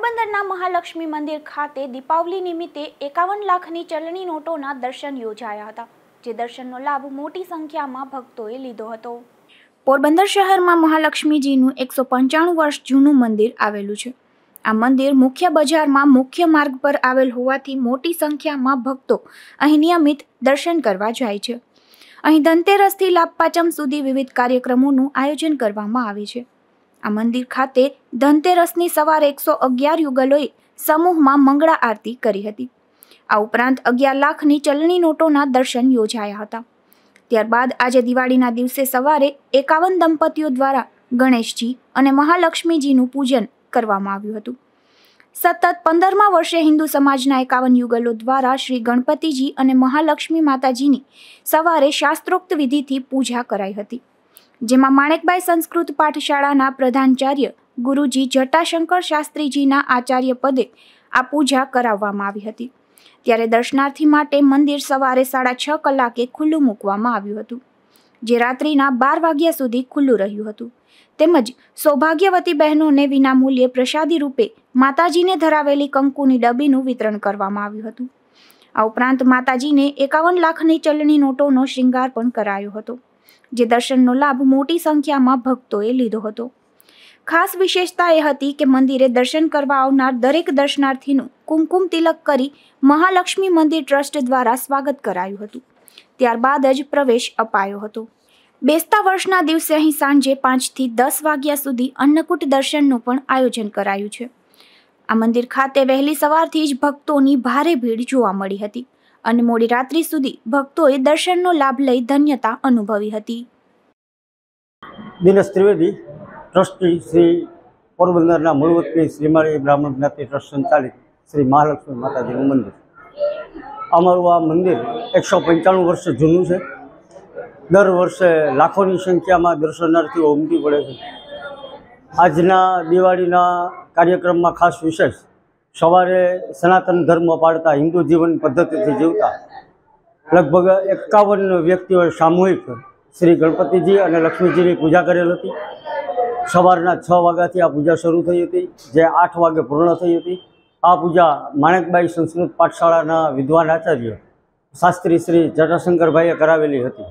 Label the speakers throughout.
Speaker 1: પોરબંદરના મહાલક્ષ્મી મંદિર ખાતે દીપાવલી નિમિત્તે એકાવન લાખની ચલણી નોટોના દર્શન યોજાયા હતા, જે દર્શનનો લાભ મોટી સંખ્યામાં ભક્તોએ લીધો હતો. પોરબંદર શહેરમાં મહાલક્ષ્મીજીનું એકસો પંચાણું વર્ષ જૂનું મંદિર આવેલું છે. આ મંદિર મુખ્ય બજારમાં મુખ્ય માર્ગ પર આવેલ હોવાથી મોટી સંખ્યામાં ભક્તો અહીં નિયમિત દર્શન કરવા જાય છે. અહીં ધનતેરસથી લાભપાચમ સુધી વિવિધ કાર્યક્રમોનું આયોજન કરવામાં આવે છે. આ મંદિર ખાતે ધનતેરસની સવારે એકસો અગિયાર યુગલોએ સમૂહમાં મંગળા આરતી કરી હતી. આ ઉપરાંત અગિયાર લાખની ચલણી નોટોના દર્શન યોજાયા હતા. ત્યારબાદ આજે દિવાળીના દિવસે સવારે એકાવન દંપતીઓ દ્વારા ગણેશજી અને મહાલક્ષ્મીજીનું પૂજન કરવામાં આવ્યું હતું. સતત પંદરમા વર્ષે હિન્દુ સમાજના એકાવન યુગલો દ્વારા શ્રી ગણપતિજી અને મહાલક્ષ્મી માતાજીની સવારે શાસ્ત્રોક્ત વિધિથી પૂજા કરાઈ હતી. જેમાં માણેકબાઈ સંસ્કૃત પાઠશાળાના પ્રધાનચાર્ય ગુરુજી જટાશંકર શાસ્ત્રીજીના આચાર્ય પદે આ પૂજા કરાવવામાં આવી હતી. ત્યારે દર્શનાર્થી માટે મંદિર સવારે સાડા છ કલાકે ખુલ્લું મૂકવામાં આવ્યું હતું, જે રાત્રિના બાર વાગ્યા સુધી ખુલ્લું રહ્યું હતું. તેમજ સૌભાગ્યવતી બહેનોને વિનામૂલ્યે પ્રસાદી રૂપે માતાજીને ધરાવેલી કંકુની ડબીનું વિતરણ કરવામાં આવ્યું હતું. આ ઉપરાંત માતાજીને એકાવન લાખની ચલણી નોટોનો શૃંગાર પણ કરાયો હતો. જે દર્શનનો લાભ મોટી સંખ્યામાં ભક્તોએ લીધો હતો. ખાસ વિશેષતા એ હતી કે મંદિરે દર્શન કરવા આવનાર દરેક દર્શનાર્થીનું કુમકુમ તિલક કરી મહાલક્ષ્મી મંદિર ટ્રસ્ટ દ્વારા સ્વાગત કરાયું હતું. ત્યારબાદ જ પ્રવેશ અપાયો હતો. બેસતા વર્ષના દિવસે અહીં સાંજે પાંચથી દસ વાગ્યા સુધી અન્નકૂટ દર્શનનું પણ આયોજન કરાયું છે. આ મંદિર ખાતે વહેલી સવારથી જ ભક્તોની ભારે ભીડ જોવા મળી હતી. અને મોડી રાત્રિ સુધી ભક્તોએ દર્શનનો લાભ લઈ ધન્યતા અનુભવી હતી.
Speaker 2: દિનેશ ત્રિવેદી, ટ્રસ્ટી શ્રી પોરબંદરના મૂળવતની શ્રીમાળી બ્રાહ્મણ જ્ઞાતિ ટ્રસ્ટ સંચાલિત શ્રી મહાલક્ષ્મી માતાજીનું મંદિર. અમારું આ મંદિર એકસો પંચાણું વર્ષ જૂનું છે. દર વર્ષે લાખોની સંખ્યામાં દર્શનાર્થીઓ ઉમટી પડે છે. આજના દિવાળીના કાર્યક્રમમાં ખાસ વિશેષ સવારે સનાતન ધર્મ પાળતા હિન્દુ જીવન પદ્ધતિથી જીવતા લગભગ એકાવન વ્યક્તિઓએ સામૂહિક શ્રી ગણપતિજી અને લક્ષ્મીજીની પૂજા કરેલ હતી. સવારના છ વાગ્યાથી આ પૂજા શરૂ થઈ હતી, જે આઠ વાગે પૂર્ણ થઈ હતી. આ પૂજા માણેકબાઈ સંસ્કૃત પાઠશાળાના વિદ્વાન આચાર્ય શાસ્ત્રી શ્રી જટાશંકરભાઈએ કરાવેલી હતી.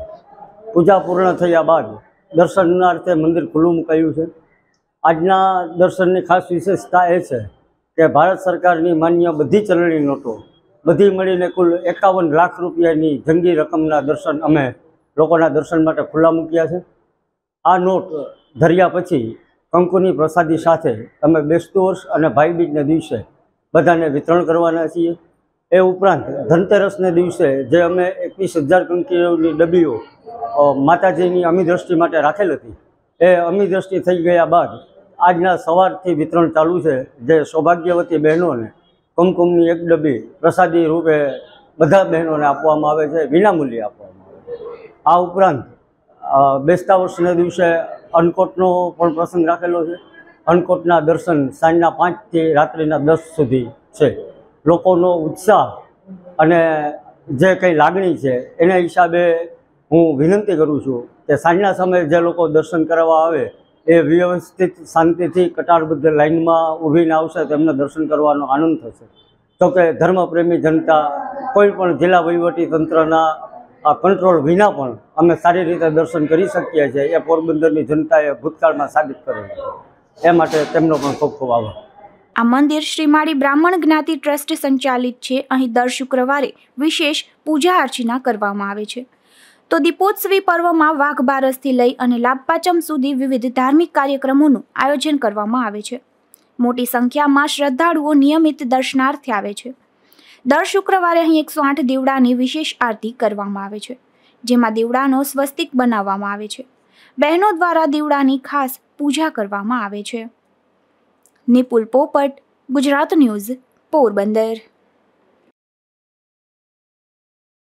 Speaker 2: પૂજા પૂર્ણ થયા બાદ દર્શનાર્થે મંદિર ખુલ્લું મુકાયું છે. આજના દર્શનની ખાસ વિશેષતા એ છે કે ભારત સરકારની માન્ય બધી ચલણી નોટો, બધી મળીને કુલ એકાવન લાખ રૂપિયાની જંગી રકમના દર્શન અમે લોકોના દર્શન માટે ખુલ્લા મૂક્યા છે. આ નોટ ધર્યા પછી કંકુની પ્રસાદી સાથે અમે બેસતું વર્ષ અને ભાઈબીજને દિવસે બધાને વિતરણ કરવાના છીએ. એ ઉપરાંત ધનતેરસને દિવસે જે અમે એકવીસ હજાર કંકીઓની ડબ્બીઓ માતાજીની અમી દ્રષ્ટિ માટે રાખેલ હતી, એ અમી દ્રષ્ટિ થઈ ગયા બાદ આજના સવારથી વિતરણ ચાલુ છે. જે સૌભાગ્યવતી બહેનોને કુમકુમની એક ડબ્બી પ્રસાદી રૂપે બધા બહેનોને આપવામાં આવે છે, વિનામૂલ્યે આપવામાં આવે છે. આ ઉપરાંત બેસતા વર્ષના દિવસે અન્નકોટનો પણ પ્રસંગ રાખેલો છે. અન્નકોટના દર્શન સાંજના પાંચથી રાત્રિના દસ સુધી છે. લોકોનો ઉત્સાહ અને જે કંઈ લાગણી છે, એના હિસાબે હું વિનંતી કરું છું કે સાંજના સમયે જે લોકો દર્શન કરવા આવે એ વ્યવસ્થિત શાંતિથી કટારબદ્ધ લાઇનમાં ઊભીને આવશે તેમને દર્શન કરવાનો આનંદ થશે. તો કે ધર્મપ્રેમી જનતા, કોઈ પણ જિલ્લા વહીવટી તંત્રના આ કંટ્રોલ વિના પણ અમે સારી રીતે દર્શન કરી શકીએ છીએ, એ પોરબંદરની જનતાએ ભૂતકાળમાં સાબિત કર્યું એ માટે તેમનો પણ ખૂબ ખૂબ આભાર.
Speaker 1: આ મંદિર શ્રીમાળી બ્રાહ્મણ જ્ઞાતિ ટ્રસ્ટ સંચાલિત છે. અહીં દર શુક્રવારે વિશેષ પૂજા અર્ચના કરવામાં આવે છે. તો દીપોત્સવી પર્વમાં વાઘ બારસથી લઈ અને લાભપાચમ સુધી વિવિધ ધાર્મિક કાર્યક્રમોનું આયોજન કરવામાં આવે છે. મોટી સંખ્યામાં શ્રદ્ધાળુઓ નિયમિત દર્શનાર્થે આવે છે. દર શુક્રવારે અહીં એકસો આઠ દીવડાની વિશેષ આરતી કરવામાં આવે છે, જેમાં દીવડાનો સ્વસ્તિક બનાવવામાં આવે છે. બહેનો દ્વારા દીવડાની ખાસ પૂજા કરવામાં આવે છે. નિપુલ પોપટ, ગુજરાત ન્યૂઝ, પોરબંદર.